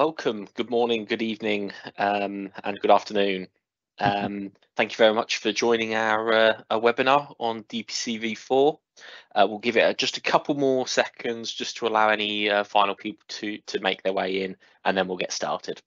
welcome. Good morning, good evening, um, and good afternoon. Um, thank you very much for joining our, uh, our webinar on DPCV4. Uh, we'll give it just a couple more seconds just to allow any uh, final people to, to make their way in, and then we'll get started.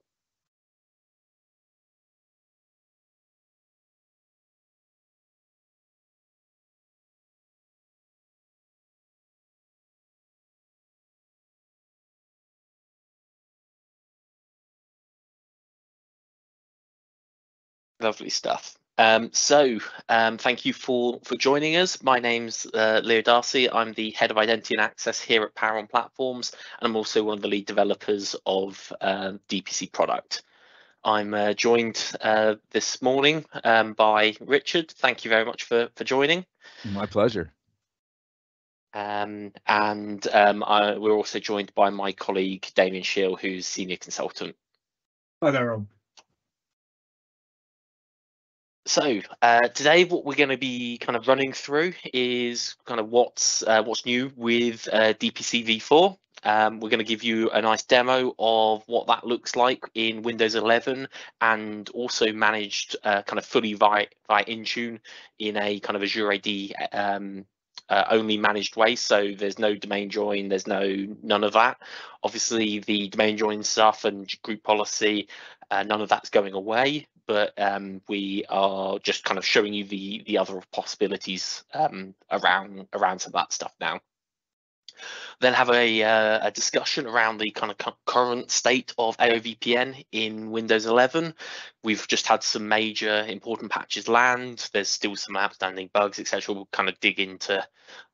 Lovely stuff. Um, so um, thank you for for joining us. My name's uh, Leo D'Arcy. I'm the head of identity and access here at PowerON Platforms, and I'm also one of the lead developers of um, DPC product. I'm uh, joined uh, this morning um, by Richard. Thank you very much for for joining. My pleasure. Um, and um, I, we're also joined by my colleague Damian Shiell, who's senior consultant. Hi there, Rob. So uh, today, what we're going to be kind of running through is kind of what's uh, what's new with uh, DPC v4. Um, we're going to give you a nice demo of what that looks like in Windows 11 and also managed uh, kind of fully via, via Intune in a kind of Azure AD um, uh, only managed way. So there's no domain join, there's no none of that. Obviously, the domain join stuff and group policy, uh, none of that's going away but um, we are just kind of showing you the the other possibilities um, around around some of that stuff now. Then have a, uh, a discussion around the kind of current state of AOVPN in Windows 11. We've just had some major important patches land. There's still some outstanding bugs, etc. We'll kind of dig into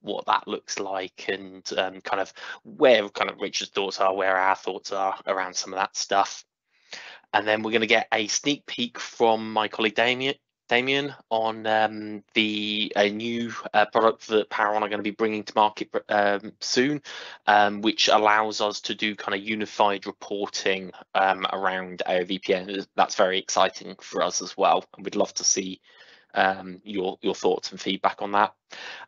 what that looks like and um, kind of where kind of Richard's thoughts are, where our thoughts are around some of that stuff. And then we're going to get a sneak peek from my colleague Damian, Damian on um, the a new uh, product that PowerON are going to be bringing to market um, soon, um, which allows us to do kind of unified reporting um, around our VPN. That's very exciting for us as well, and we'd love to see um, your your thoughts and feedback on that.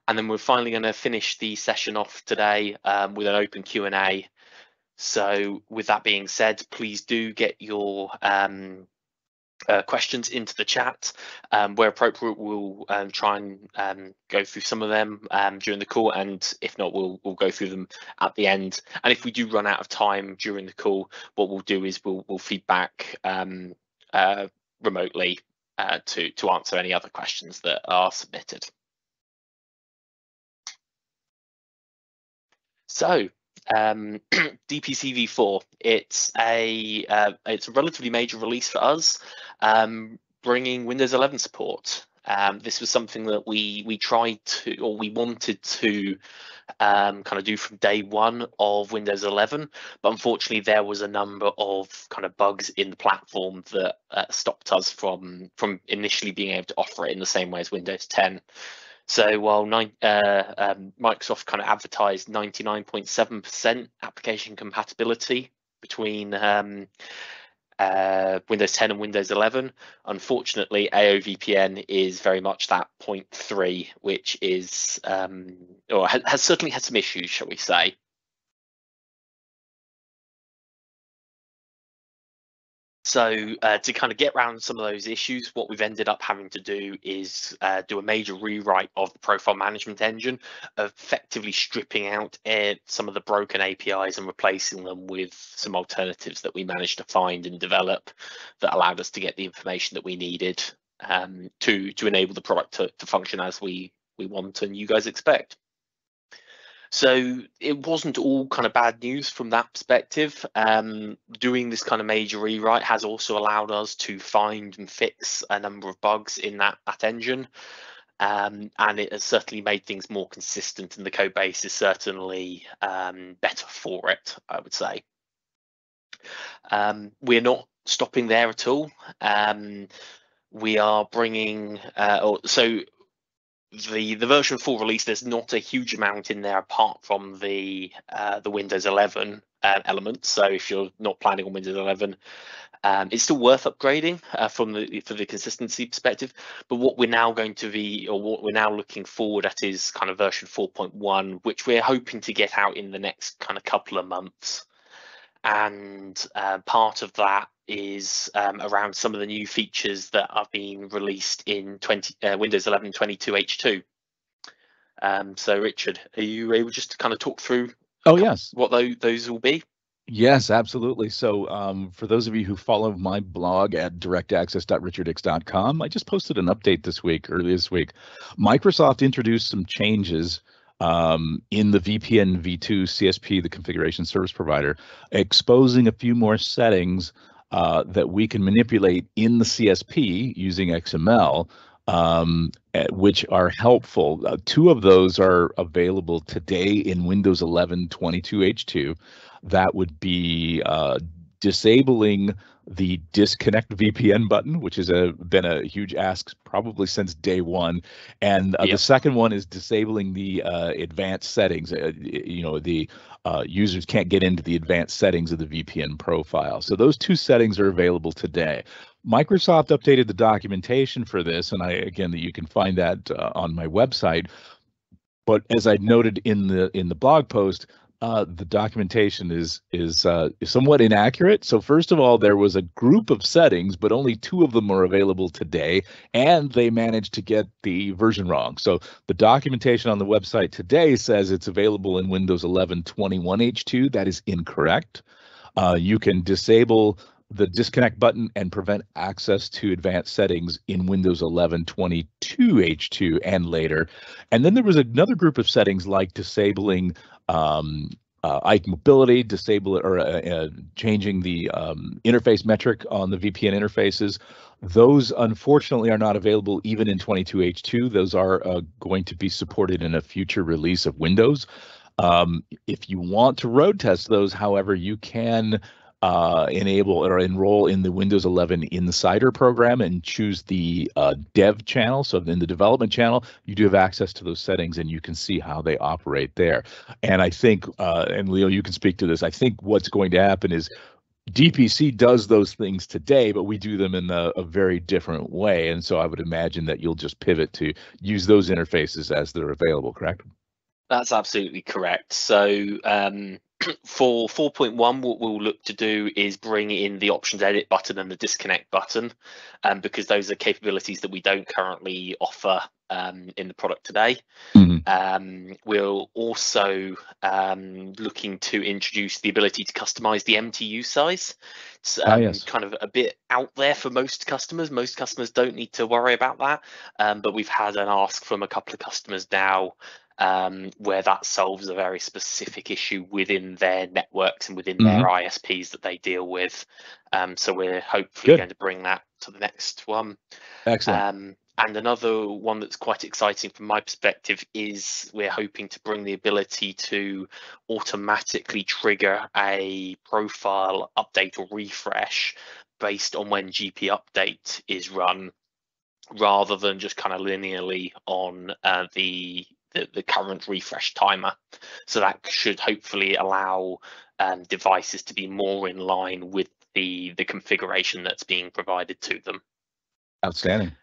And then we're finally going to finish the session off today um, with an open Q and A so with that being said, please do get your um, uh, questions into the chat. Um, where appropriate, we'll um, try and um, go through some of them um, during the call, and if not, we'll we'll go through them at the end. And if we do run out of time during the call, what we'll do is we'll we'll feedback um, uh, remotely uh, to to answer any other questions that are submitted. So um, DPCV4. It's a uh, it's a relatively major release for us, um, bringing Windows 11 support. Um, this was something that we we tried to or we wanted to um, kind of do from day one of Windows 11, but unfortunately there was a number of kind of bugs in the platform that uh, stopped us from from initially being able to offer it in the same way as Windows 10. So while nine, uh, um, Microsoft kind of advertised 99.7% application compatibility between um, uh, Windows 10 and Windows 11, unfortunately, AOVPN is very much that 0.3, which is, um, or has, has certainly had some issues, shall we say. So uh, to kind of get around some of those issues, what we've ended up having to do is uh, do a major rewrite of the profile management engine, effectively stripping out uh, some of the broken APIs and replacing them with some alternatives that we managed to find and develop that allowed us to get the information that we needed um, to to enable the product to, to function as we we want and you guys expect. So it wasn't all kind of bad news from that perspective. Um, doing this kind of major rewrite has also allowed us to find and fix a number of bugs in that, that engine. Um, and it has certainly made things more consistent and the code base is certainly um, better for it, I would say. Um, we're not stopping there at all. Um, we are bringing, uh, so the the version 4 release there's not a huge amount in there apart from the uh, the windows 11 uh, elements. So if you're not planning on windows 11 um, it's still worth upgrading uh, from the for the consistency perspective. But what we're now going to be or what we're now looking forward at is kind of version 4.1 which we're hoping to get out in the next kind of couple of months. And uh, part of that is um, around some of the new features that are being released in 20, uh, Windows 11 22 H2. Um, so, Richard, are you able just to kind of talk through? Oh yes, what those, those will be? Yes, absolutely. So, um, for those of you who follow my blog at directaccess.richardhicks.com, I just posted an update this week, early this week. Microsoft introduced some changes um, in the VPN v2 CSP, the configuration service provider, exposing a few more settings uh, that we can manipulate in the CSP using XML, um, eh, which are helpful. Uh, two of those are available today in Windows 11 22H2. That would be uh, disabling the disconnect VPN button, which has been a huge ask probably since day one. And uh, yep. the second one is disabling the uh, advanced settings. Uh, you know, the uh, users can't get into the advanced settings of the VPN profile. So those two settings are available today. Microsoft updated the documentation for this, and I again that you can find that uh, on my website. But as I noted in the in the blog post, uh, the documentation is is uh, somewhat inaccurate. So first of all, there was a group of settings, but only two of them are available today, and they managed to get the version wrong. So the documentation on the website today says it's available in Windows 11 21H2. That is incorrect. Uh, you can disable the disconnect button and prevent access to advanced settings in Windows 11 22H2 and later. And then there was another group of settings like disabling um, uh, IKE mobility, disable it or uh, uh, changing the um, interface metric on the VPN interfaces. Those unfortunately are not available even in 22H2. Those are uh, going to be supported in a future release of Windows. Um, if you want to road test those, however, you can uh, enable or enroll in the Windows 11 Insider program and choose the uh, dev channel. So in the development channel, you do have access to those settings and you can see how they operate there. And I think, uh, and Leo, you can speak to this. I think what's going to happen is DPC does those things today, but we do them in a, a, very different way. And so I would imagine that you'll just pivot to use those interfaces as they're available, correct? That's absolutely correct. So um, for 4.1, what we'll look to do is bring in the options edit button and the disconnect button, um, because those are capabilities that we don't currently offer um, in the product today. Mm-hmm. Um, we're also um, looking to introduce the ability to customize the MTU size. It's um, yes. kind of a bit out there for most customers. Most customers don't need to worry about that, um, but we've had an ask from a couple of customers now um, where that solves a very specific issue within their networks and within mm-hmm. their ISPs that they deal with. Um, so we're hopefully Good. going to bring that to the next one. Excellent. Um, and another one that's quite exciting from my perspective is we're hoping to bring the ability to automatically trigger a profile update or refresh based on when GP update is run rather than just kind of linearly on uh, the the, the current refresh timer. So that should hopefully allow um, devices to be more in line with the, the configuration that's being provided to them. Outstanding.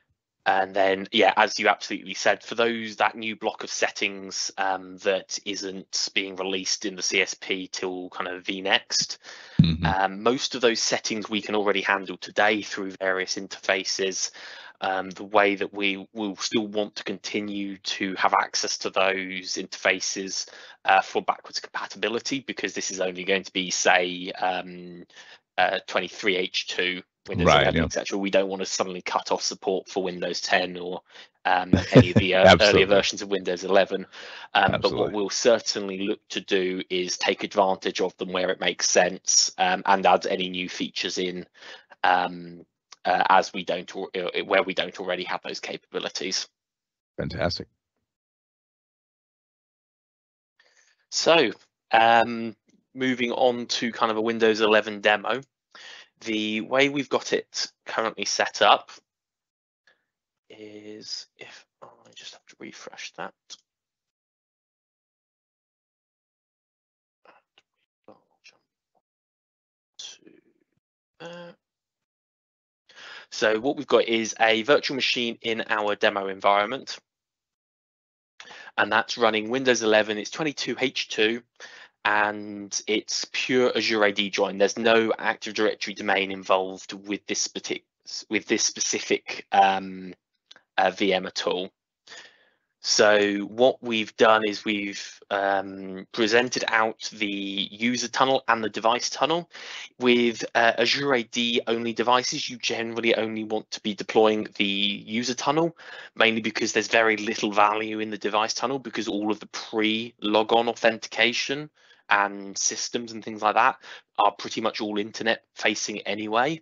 And then, yeah, as you absolutely said, for those that new block of settings um, that isn't being released in the CSP till kind of vNext, mm-hmm. um, most of those settings we can already handle today through various interfaces um, the way that we will still want to continue to have access to those interfaces uh, for backwards compatibility because this is only going to be say um, uh, 23H2 Windows right, 11, yeah. etc. We don't want to suddenly cut off support for Windows 10 or um, any of the uh, earlier versions of Windows 11. Um, but what we'll certainly look to do is take advantage of them where it makes sense um, and add any new features in um, uh, as we don't uh, where we don't already have those capabilities. Fantastic. So um, moving on to kind of a Windows 11 demo, the way we've got it currently set up is if oh, I just have to refresh that. Uh, so what we've got is a virtual machine in our demo environment. And that's running Windows 11, it's 22H2, and it's pure Azure AD join. There's no Active Directory domain involved with this with this specific um, uh, VM at all. So what we've done is we've um, presented out the user tunnel and the device tunnel. With uh, Azure AD only devices, you generally only want to be deploying the user tunnel, mainly because there's very little value in the device tunnel because all of the pre-logon authentication and systems and things like that are pretty much all internet facing anyway.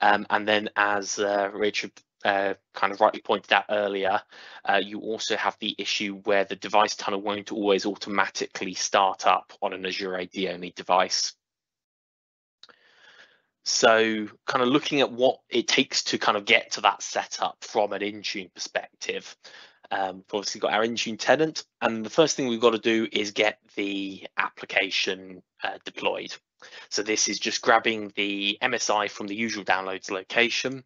Um, and then as uh, Richard uh, kind of rightly pointed out earlier, uh, you also have the issue where the device tunnel won't always automatically start up on an Azure AD only device. So kind of looking at what it takes to kind of get to that setup from an Intune perspective. Um, we've obviously got our Intune tenant, and the first thing we've got to do is get the application uh, deployed. So this is just grabbing the MSI from the usual downloads location,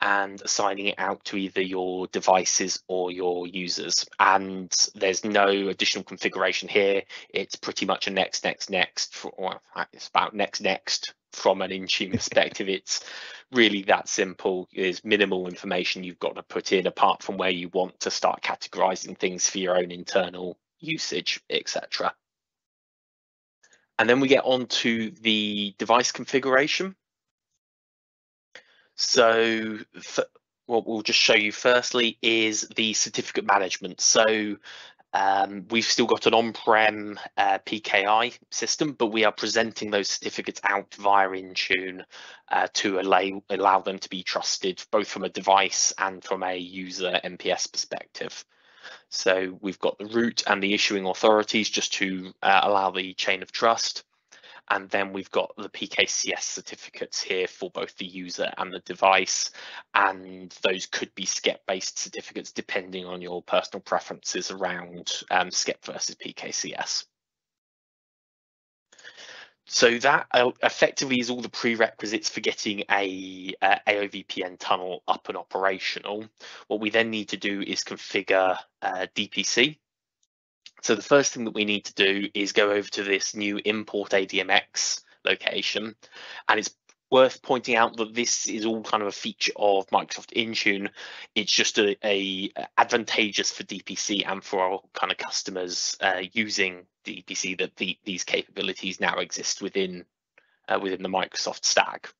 and assigning it out to either your devices or your users. And there's no additional configuration here. It's pretty much a next, next, next. For, well, it's about next, next from an Intune perspective. it's really that simple. There's minimal information you've got to put in apart from where you want to start categorizing things for your own internal usage, etc. And then we get on to the device configuration. So what we'll just show you firstly is the certificate management. So um, we've still got an on-prem uh, PKI system, but we are presenting those certificates out via Intune uh, to allow, allow them to be trusted, both from a device and from a user NPS perspective. So we've got the root and the issuing authorities just to uh, allow the chain of trust. And then we've got the PKCS certificates here for both the user and the device. And those could be SCEP based certificates depending on your personal preferences around um, SCEP versus PKCS. So that uh, effectively is all the prerequisites for getting a, a AOVPN tunnel up and operational. What we then need to do is configure uh, DPC. So the first thing that we need to do is go over to this new import ADMX location. And it's worth pointing out that this is all kind of a feature of Microsoft Intune. It's just a, a advantageous for DPC and for our kind of customers uh, using DPC that the, these capabilities now exist within uh, within the Microsoft stack.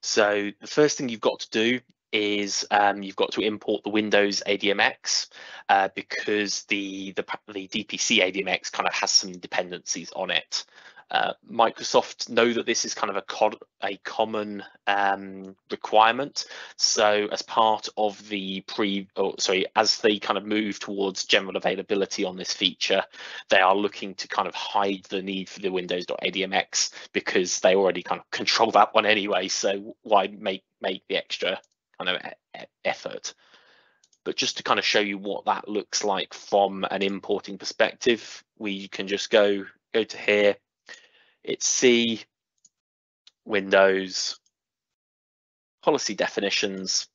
So the first thing you've got to do is um, you've got to import the Windows ADMX uh, because the, the, the DPC ADMX kind of has some dependencies on it. Uh, Microsoft know that this is kind of a, co a common um, requirement. So as part of the pre, or sorry, as they kind of move towards general availability on this feature, they are looking to kind of hide the need for the Windows.admx because they already kind of control that one anyway. So why make make the extra kind of e effort. But just to kind of show you what that looks like from an importing perspective, we can just go go to here. It's C, Windows, policy definitions,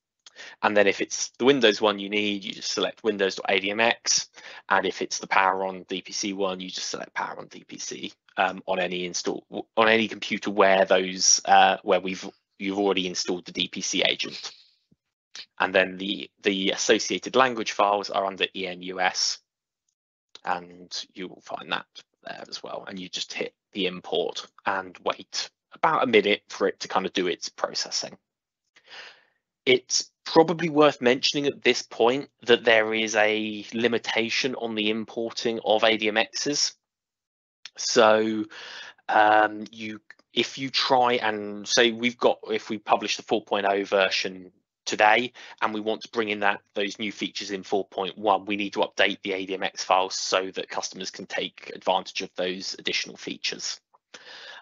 and then if it's the Windows one you need, you just select Windows.admx. And if it's the PowerON DPC one, you just select Power on DPC um, on any install on any computer where those uh, where we've you've already installed the DPC agent and then the the associated language files are under enus and you will find that there as well and you just hit the import and wait about a minute for it to kind of do its processing it's probably worth mentioning at this point that there is a limitation on the importing of ADMXs. So um, you, if you try and say we've got, if we publish the 4.0 version today and we want to bring in that those new features in 4.1 we need to update the admx files so that customers can take advantage of those additional features.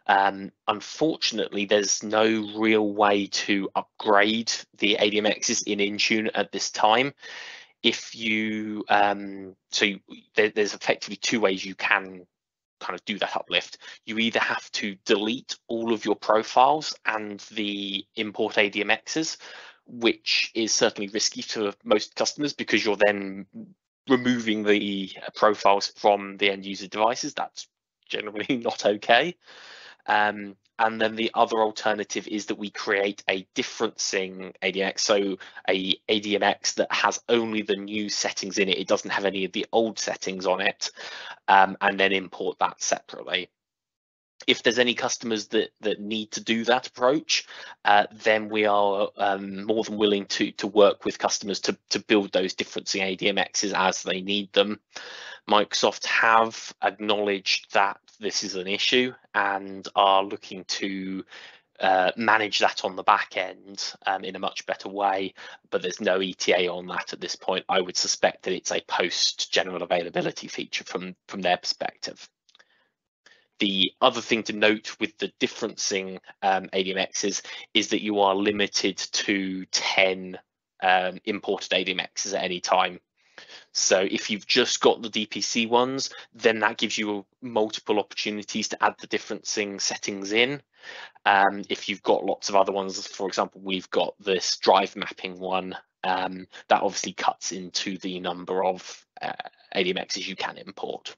Um, unfortunately there's no real way to upgrade the admxs in intune at this time. If you um, so there, there's effectively two ways you can kind of do that uplift, you either have to delete all of your profiles and the import ADMXs, which is certainly risky to most customers because you're then removing the profiles from the end user devices. That's generally not okay. Um, and then the other alternative is that we create a differencing ADX, so a ADMX that has only the new settings in it. It doesn't have any of the old settings on it, um, and then import that separately. If there's any customers that that need to do that approach, uh, then we are um, more than willing to to work with customers to to build those differencing ADMXs as they need them. Microsoft have acknowledged that this is an issue and are looking to uh, manage that on the back end um, in a much better way, but there's no ETA on that at this point. I would suspect that it's a post general availability feature from, from their perspective. The other thing to note with the differencing um, ADMXs is that you are limited to 10 um, imported ADMXs at any time so if you've just got the DPC ones, then that gives you multiple opportunities to add the differencing settings in. Um, if you've got lots of other ones, for example, we've got this drive mapping one, um, that obviously cuts into the number of uh, ADMXs you can import.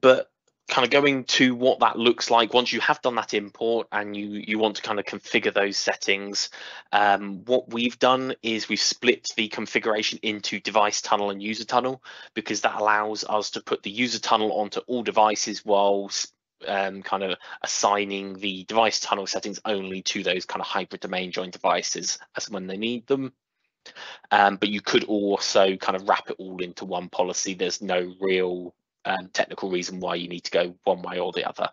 But kind of going to what that looks like once you have done that import and you you want to kind of configure those settings um, what we've done is we've split the configuration into device tunnel and user tunnel because that allows us to put the user tunnel onto all devices while um, kind of assigning the device tunnel settings only to those kind of hybrid domain joined devices as when they need them. Um, but you could also kind of wrap it all into one policy. There's no real um, technical reason why you need to go one way or the other.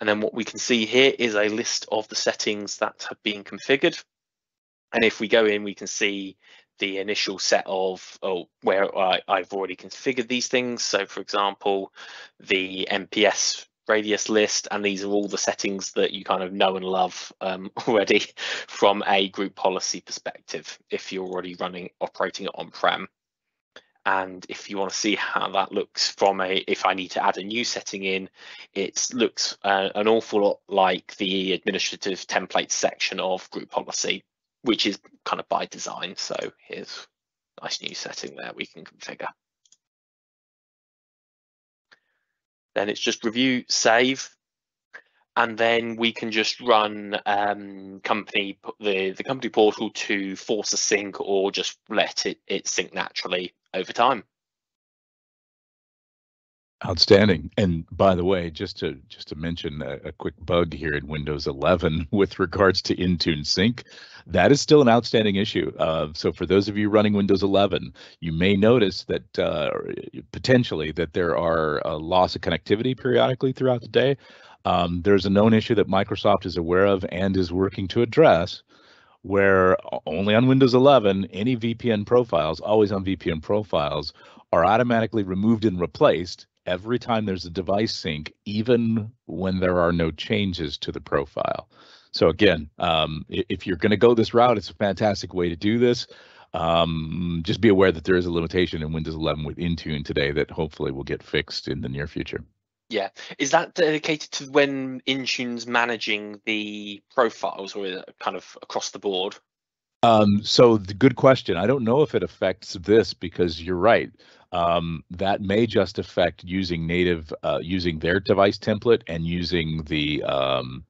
And then what we can see here is a list of the settings that have been configured. And if we go in, we can see the initial set of oh, where I, I've already configured these things. So for example, the NPS radius list, and these are all the settings that you kind of know and love um, already from a group policy perspective, if you're already running operating it on-prem and if you want to see how that looks from a if I need to add a new setting in it looks uh, an awful lot like the administrative templates section of group policy which is kind of by design. So here's a nice new setting there we can configure. Then it's just review save and then we can just run um, company the the company portal to force a sync or just let it it sync naturally over time. Outstanding. And by the way, just to just to mention a, a, quick bug here in Windows 11 with regards to Intune Sync, that is still an outstanding issue. Uh, so for those of you running Windows 11, you may notice that uh, potentially that there are a loss of connectivity periodically throughout the day. Um, there's a known issue that Microsoft is aware of and is working to address where only on Windows 11, any VPN profiles, always on VPN profiles, are automatically removed and replaced every time there's a device sync, even when there are no changes to the profile. So again, um, if you're going to go this route, it's a fantastic way to do this. Um, just be aware that there is a limitation in Windows 11 with Intune today that hopefully will get fixed in the near future. Yeah, is that dedicated to when Intune's managing the profiles, or kind of across the board? Um, so the good question. I don't know if it affects this because you're right. Um, that may just affect using native, uh, using their device template and using the um,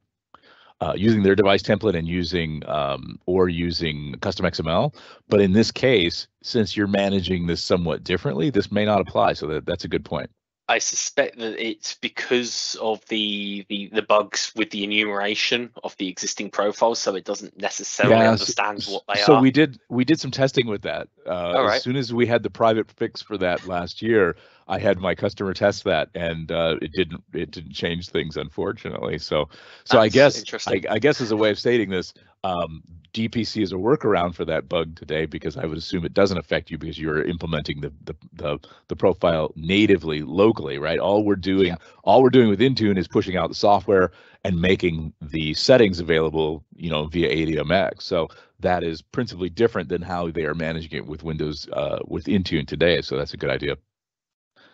uh, using their device template and using um, or using custom XML. But in this case, since you're managing this somewhat differently, this may not apply. So that, that's a good point. I suspect that it's because of the, the the bugs with the enumeration of the existing profiles, so it doesn't necessarily yeah, understand so, what they so are. So we did we did some testing with that. Uh, as soon as we had the private fix for that last year, I had my customer test that, and uh, it didn't it didn't change things, unfortunately. So so That's I guess I, I, guess as a way of stating this, um, DPC is a workaround for that bug today because I would assume it doesn't affect you because you're implementing the the the, the profile natively locally, right? All we're doing yeah. all we're doing with Intune is pushing out the software and making the settings available, you know, via ADMX. So that is principally different than how they are managing it with Windows uh, with Intune today. So that's a good idea.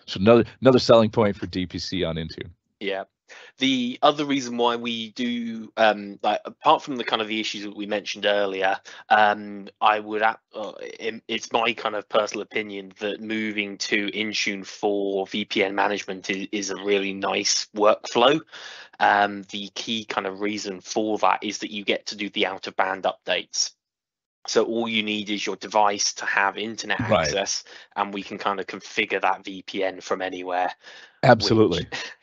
So another another selling point for DPC on Intune. Yeah. the other reason why we do um, like apart from the kind of the issues that we mentioned earlier um, i would uh, it's my kind of personal opinion that moving to intune for vpn management is, is a really nice workflow um, the key kind of reason for that is that you get to do the out of band updates so all you need is your device to have internet Right. access and we can kind of configure that vpn from anywhere Absolutely. which-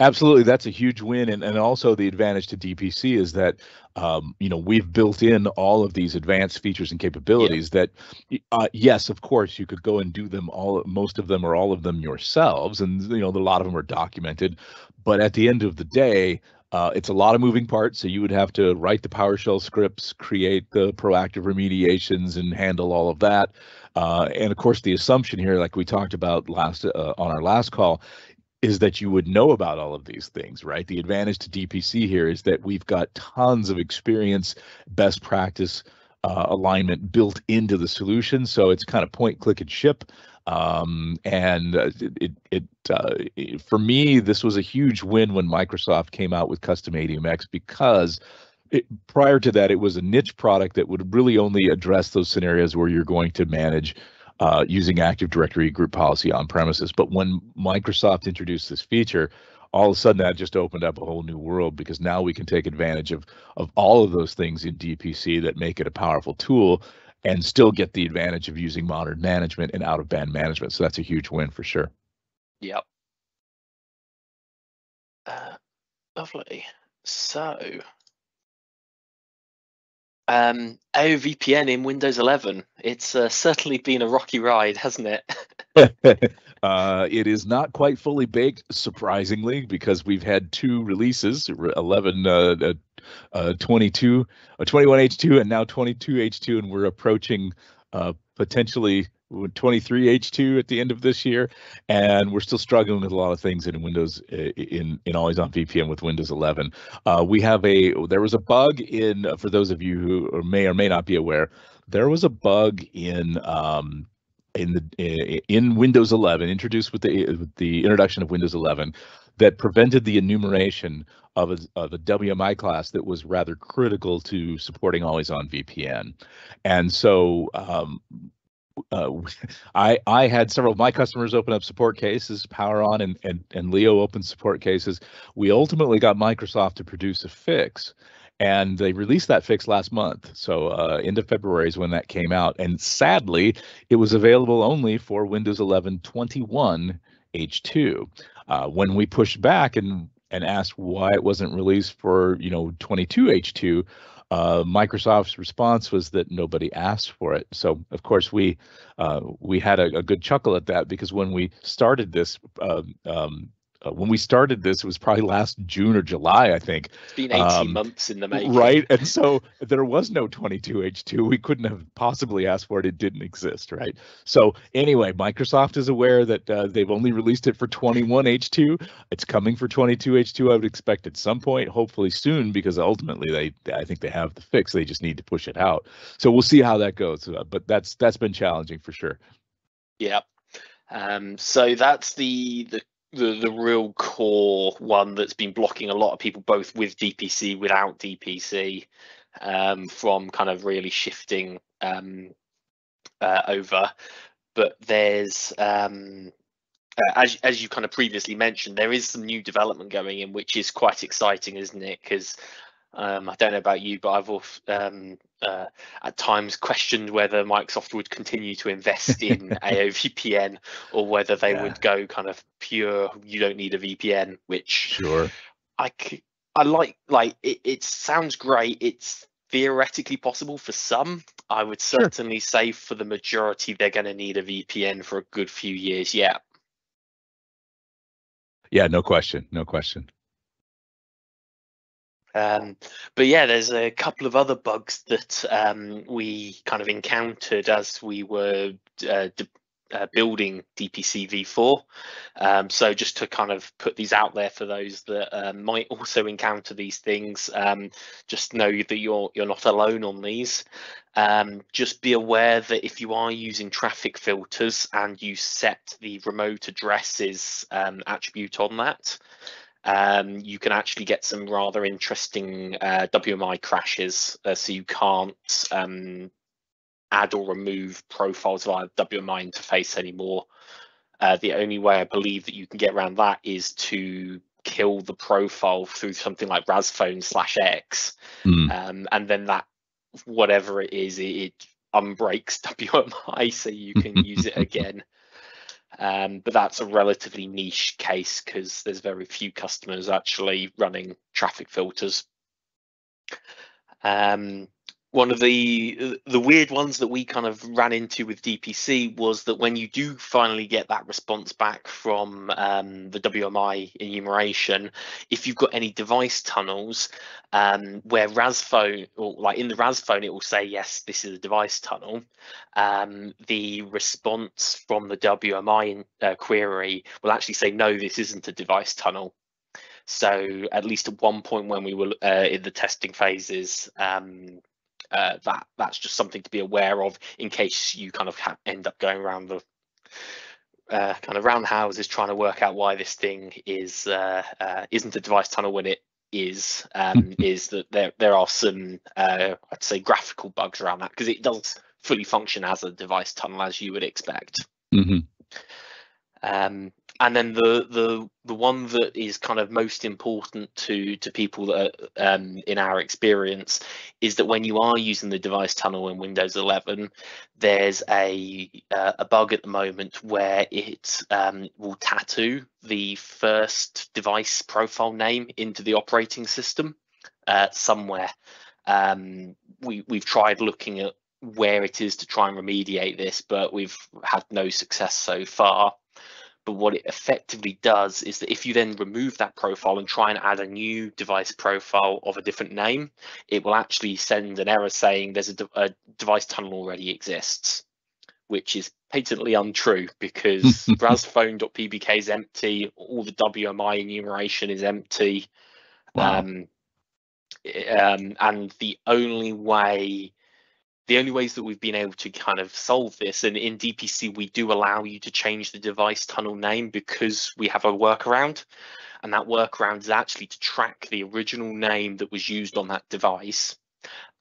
Absolutely, that's a huge win, and, and also the advantage to DPC is that um, you know we've built in all of these advanced features and capabilities that, uh, yes, of course, you could go and do them all, most of them or all of them yourselves, and you know a lot of them are documented, but at the end of the day. Uh, it's a lot of moving parts, so you would have to write the PowerShell scripts, create the proactive remediations, and handle all of that. Uh, and of course, the assumption here, like we talked about last uh, on our last call, is that you would know about all of these things, right? The advantage to DPC here is that we've got tons of experience, best practice uh, alignment built into the solution. So it's kind of point, click, and ship. Um, and uh, it, it, uh, it- for me, this was a huge win when Microsoft came out with custom ADMX because it, prior to that, it was a niche product that would really only address those scenarios where you're going to manage uh, using Active Directory group policy on premises. But when Microsoft introduced this feature, all of a sudden that just opened up a whole new world because now we can take advantage of of all of those things in DPC that make it a powerful tool and still get the advantage of using modern management and out of band management. So that's a huge win for sure. Yep. Uh, lovely. So, um, AOVPN in Windows 11. It's uh, certainly been a rocky ride, hasn't it? uh, it is not quite fully baked, surprisingly, because we've had two releases 11, uh, uh, uh 22, uh, 21H2, and now 22H2, and we're approaching uh, potentially 23 H2 at the end of this year, and we're still struggling with a lot of things in Windows eh, in in always on VPN with Windows 11. Uh, we have a there was a bug in uh, for those of you who may or may not be aware, there was a bug in um, in the eh, eh, in Windows 11 introduced with the with the introduction of Windows 11 that prevented the enumeration of a, of a WMI class that was rather critical to supporting always on VPN. And so um, uh, I I had several of my customers open up support cases, PowerON and and and Leo opened support cases. We ultimately got Microsoft to produce a fix, and they released that fix last month. So uh, end of February is when that came out, and sadly, it was available only for Windows 11 21 H2. Uh, when we pushed back and and asked why it wasn't released for you know 22 H2, uh, Microsoft's response was that nobody asked for it. So of course we uh, we had a, a good chuckle at that because when we started this. Um, um, uh, when we started this, it was probably last June or July, I think. It's been 18 Um, months in the making. Right. And so there was no 22H2. We couldn't have possibly asked for it. It didn't exist. Right. So anyway, Microsoft is aware that uh, they've only released it for 21H2. It's coming for 22H2. I would expect at some point, hopefully soon, because ultimately they, I think they have the fix. They just need to push it out. So we'll see how that goes. Uh, but that's that's been challenging for sure. Yeah. Um, so that's the, the the the real core one that's been blocking a lot of people, both with DPC, without DPC, um, from kind of really shifting um, uh, over. But there's um, uh, as as you kind of previously mentioned, there is some new development going in, which is quite exciting, isn't it? Because um, I don't know about you, but I've of- um, uh, at times questioned whether Microsoft would continue to invest in AOVPN or whether they Yeah. would go kind of pure. You don't need a VPN, which Sure. I like. Like it, it sounds great. It's theoretically possible for some. I would Sure. certainly say for the majority, they're going to need a VPN for a good few years. Yeah. Yeah. No question. No question. Um, but yeah, there's a couple of other bugs that um, we kind of encountered as we were uh, uh, building DPC v4. Um, so just to kind of put these out there for those that um, might also encounter these things, um, just know that you're you're not alone on these. Um, just be aware that if you are using traffic filters and you set the remote addresses um, attribute on that, um, you can actually get some rather interesting uh, WMI crashes. Uh, so you can't um, add or remove profiles via WMI interface anymore. Uh, the only way I believe that you can get around that is to kill the profile through something like rasphone slash X, mm. um, and then that whatever it is, it, it unbreaks WMI, so you can use it again. Um, but that's a relatively niche case because there's very few customers actually running traffic filters. Um, one of the the weird ones that we kind of ran into with DPC was that when you do finally get that response back from um, the WMI enumeration, if you've got any device tunnels um, where Rasphone or like in the Rasphone it will say yes this is a device tunnel, um, the response from the WMI uh, query will actually say no this isn't a device tunnel. So at least at one point when we were uh, in the testing phases, um, uh, that that's just something to be aware of in case you kind of end up going around the uh, kind of round houses trying to work out why this thing is uh, uh isn't a device tunnel when it is um, is that there there are some uh, I'd say graphical bugs around that because it does fully function as a device tunnel as you would expect. Mm-hmm. Um, and then the the the one that is kind of most important to to people that are, um, in our experience is that when you are using the device tunnel in Windows 11, there's a uh, a bug at the moment where it um, will tattoo the first device profile name into the operating system uh, somewhere. Um, we we've tried looking at where it is to try and remediate this, but we've had no success so far. But what it effectively does is that if you then remove that profile and try and add a new device profile of a different name, it will actually send an error saying there's a, de a device tunnel already exists, which is patently untrue because rasphone.pbk is empty, all the WMI enumeration is empty. Wow. Um, um, and the only way the only ways that we've been able to kind of solve this, and in DPC we do allow you to change the device tunnel name because we have a workaround, and that workaround is actually to track the original name that was used on that device,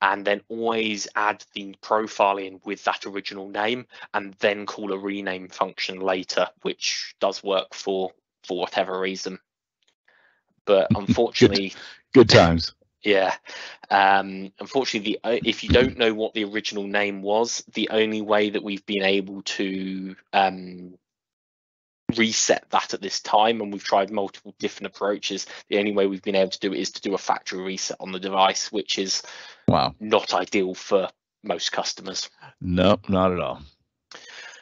and then always add the profile in with that original name, and then call a rename function later, which does work for for whatever reason. But unfortunately, good, good times yeah. Um, unfortunately, the, uh, if you don't know what the original name was, the only way that we've been able to um, reset that at this time, and we've tried multiple different approaches, the only way we've been able to do it is to do a factory reset on the device, which is wow not ideal for most customers. No, not at all.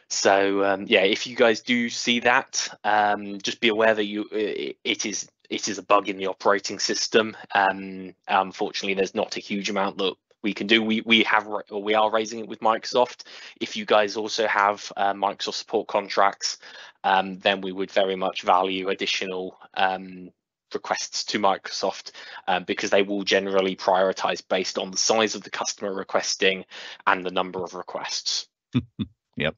So um, yeah, if you guys do see that, um, just be aware that you it, it is it is a bug in the operating system. Um, unfortunately, there's not a huge amount that we can do. We we have or we are raising it with Microsoft. If you guys also have uh, Microsoft support contracts, um, then we would very much value additional um, requests to Microsoft um, because they will generally prioritize based on the size of the customer requesting and the number of requests. yep.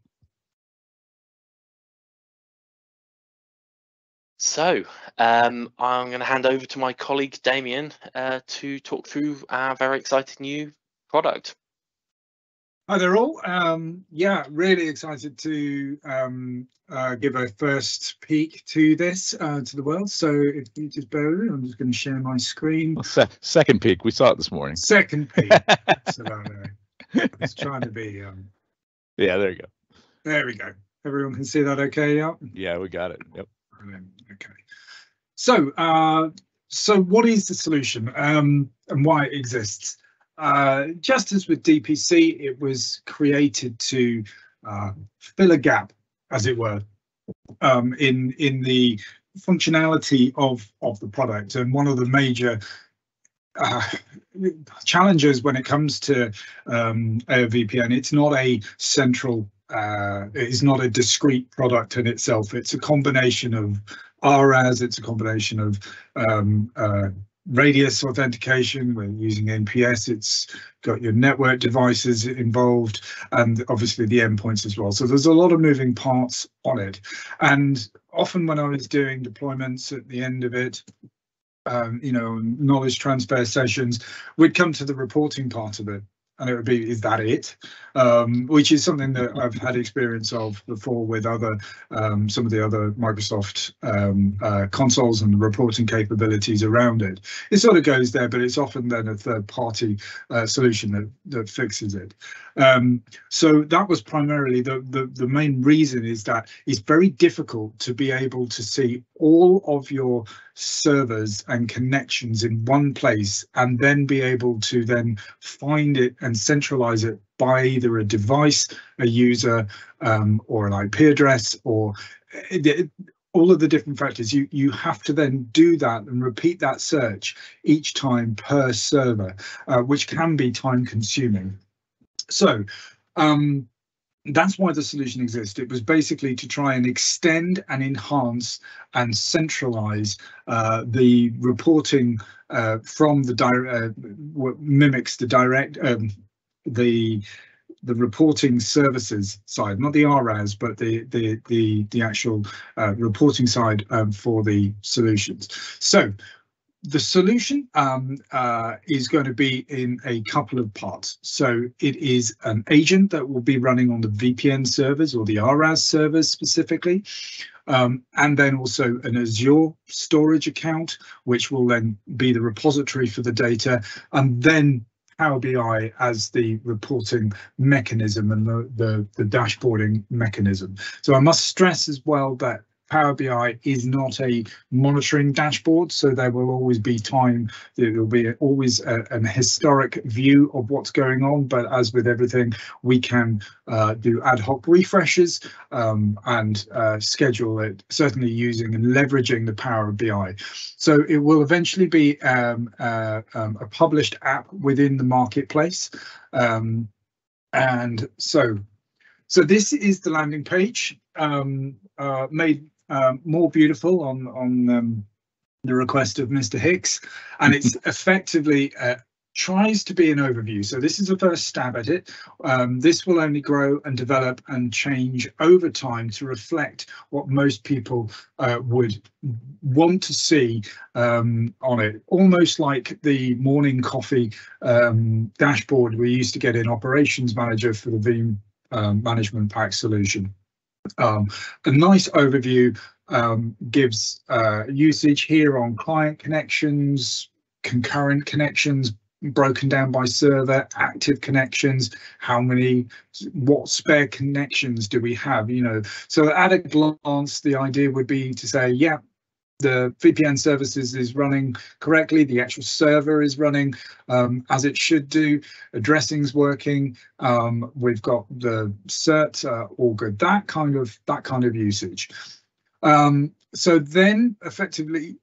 So um, I'm going to hand over to my colleague Damian uh, to talk through our very exciting new product. Hi there all. Um, yeah, really excited to um, uh, give a first peek to this uh, to the world. So if you just bear with me, I'm just going to share my screen. Well, se second peek, we saw it this morning. Second peek. so it's trying to be. Um, yeah, there you go. There we go. Everyone can see that okay? Yeah. Yeah, we got it. Yep. Okay. So, uh, so what is the solution um, and why it exists? Uh, just as with DPC, it was created to uh, fill a gap, as it were, um, in in the functionality of of the product. And one of the major uh, challenges when it comes to um, VPN, it's not a central uh, it's not a discrete product in itself. It's a combination of RAS, it's a combination of um, uh, radius authentication. We're using NPS. It's got your network devices involved and obviously the endpoints as well. So there's a lot of moving parts on it. And often when I was doing deployments at the end of it, um, you know, knowledge transfer sessions, we'd come to the reporting part of it and it would be is that it? Um, which is something that i've had experience of before with other um, some of the other microsoft um, uh, consoles and reporting capabilities around it. It sort of goes there but it's often then a third party uh, solution that that fixes it um, so that was primarily the, the the main reason is that it's very difficult to be able to see all of your servers and connections in one place and then be able to then find it and centralize it by either a device, a user, um, or an IP address, or uh, all of the different factors. You you have to then do that and repeat that search each time per server, uh, which can be time consuming. So um, that's why the solution exists. It was basically to try and extend and enhance and centralize uh, the reporting uh, from the direct, uh, what mimics the direct, um, the the reporting services side, not the RAS, but the the the the actual uh, reporting side um, for the solutions. So the solution um, uh, is going to be in a couple of parts. So it is an agent that will be running on the VPN servers or the RAS servers specifically. Um, and then also an Azure storage account, which will then be the repository for the data, and then Power BI as the reporting mechanism and the, the, the dashboarding mechanism. So I must stress as well that Power BI is not a monitoring dashboard, so there will always be time, there will be always a, an historic view of what's going on, but as with everything, we can uh, do ad hoc refreshes um, and uh, schedule it, certainly using and leveraging the Power BI. So it will eventually be um, uh, um, a published app within the marketplace. Um, and so, so this is the landing page um, uh, made um, more beautiful on on um, the request of Mr. Hicks, and it's effectively uh, tries to be an overview. So this is the first stab at it. Um, this will only grow and develop and change over time to reflect what most people uh, would want to see um, on it. Almost like the morning coffee um, dashboard we used to get in Operations Manager for the Veeam um, Management Pack solution. Um, a nice overview um, gives uh, usage here on client connections, concurrent connections, broken down by server, active connections, how many, what spare connections do we have, you know. So at a glance, the idea would be to say, yeah, the VPN services is running correctly, the actual server is running um, as it should do, addressing's working, um, we've got the cert, uh, all good, that kind of that kind of usage. Um, so then effectively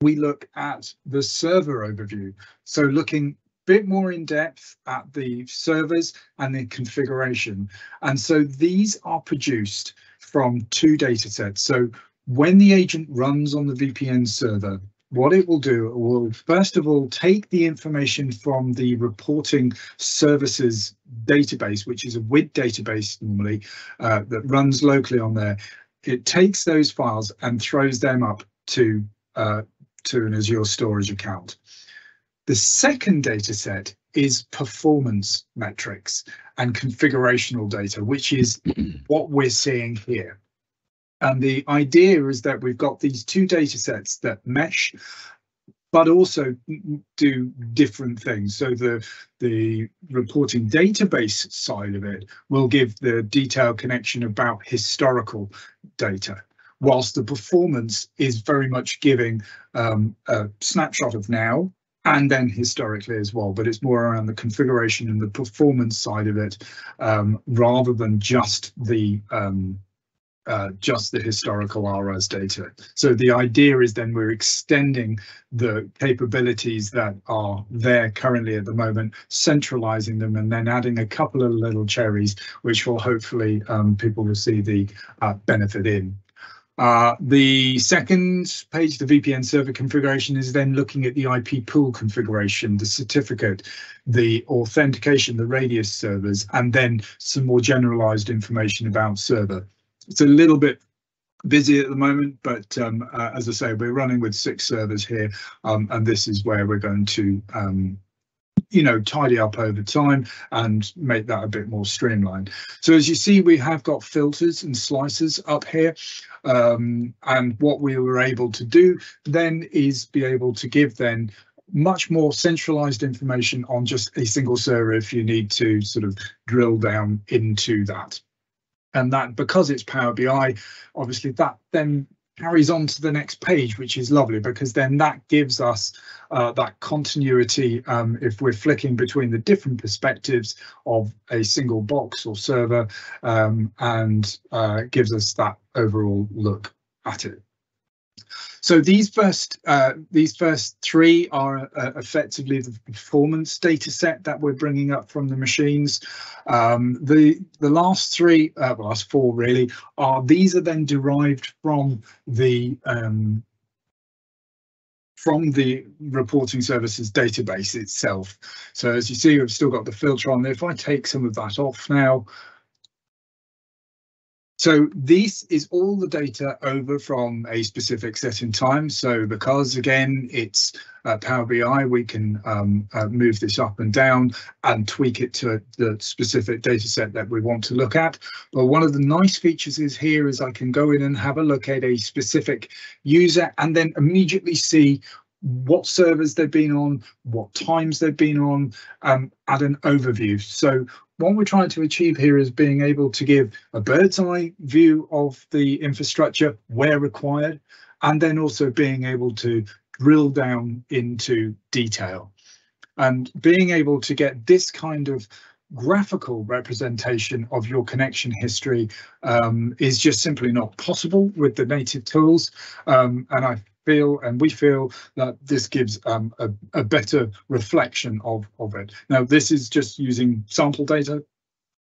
we look at the server overview. So looking bit more in depth at the servers and the configuration. And so these are produced from two data sets. So when the agent runs on the VPN server, what it will do, it will first of all take the information from the reporting services database, which is a WID database normally uh, that runs locally on there. It takes those files and throws them up to uh, to an Azure storage account. The second data set is performance metrics and configurational data, which is what we're seeing here. And the idea is that we've got these two data sets that mesh, but also do different things. So the, the reporting database side of it will give the detailed connection about historical data, whilst the performance is very much giving um, a snapshot of now and then historically as well, but it's more around the configuration and the performance side of it um, rather than just the um, uh, just the historical RAS data. So the idea is then we're extending the capabilities that are there currently at the moment, centralizing them and then adding a couple of little cherries, which will hopefully um, people will see the uh, benefit in. Uh, the second page, the VPN server configuration, is then looking at the IP pool configuration, the certificate, the authentication, the radius servers, and then some more generalized information about server. It's a little bit busy at the moment, but um, uh, as I say, we're running with six servers here, um, and this is where we're going to um, you know, tidy up over time and make that a bit more streamlined. So as you see, we have got filters and slices up here. Um, and what we were able to do then is be able to give then much more centralized information on just a single server if you need to sort of drill down into that. And that because it's Power BI, obviously that then carries on to the next page, which is lovely because then that gives us uh, that continuity um, if we're flicking between the different perspectives of a single box or server um, and uh, gives us that overall look at it. So these first uh, these first three are uh, effectively the performance data set that we're bringing up from the machines. Um, the the last three, uh, the last four really, are these are then derived from the um, from the reporting services database itself. So as you see, we've still got the filter on. If I take some of that off now, so this is all the data over from a specific set in time. So because again, it's uh, Power BI, we can um, uh, move this up and down and tweak it to the specific data set that we want to look at. But one of the nice features is here is I can go in and have a look at a specific user and then immediately see what servers they've been on, what times they've been on, um, at an overview. So what we're trying to achieve here is being able to give a bird's eye view of the infrastructure where required, and then also being able to drill down into detail. And being able to get this kind of graphical representation of your connection history um, is just simply not possible with the native tools. Um, and I feel and we feel that this gives um, a, a, better reflection of, of it. Now, this is just using sample data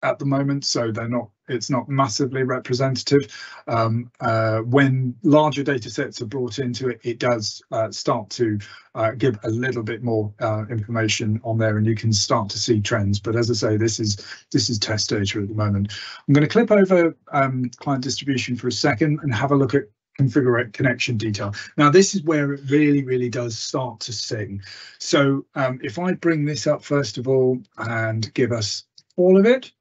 at the moment, so they're not it's not massively representative. Um, uh, when larger data sets are brought into it, it does uh, start to uh, give a little bit more uh, information on there and you can start to see trends. But as I say, this is this is test data at the moment. I'm going to clip over um, client distribution for a second and have a look at configure connection detail. Now this is where it really, really does start to sing. So um, if I bring this up first of all and give us all of it.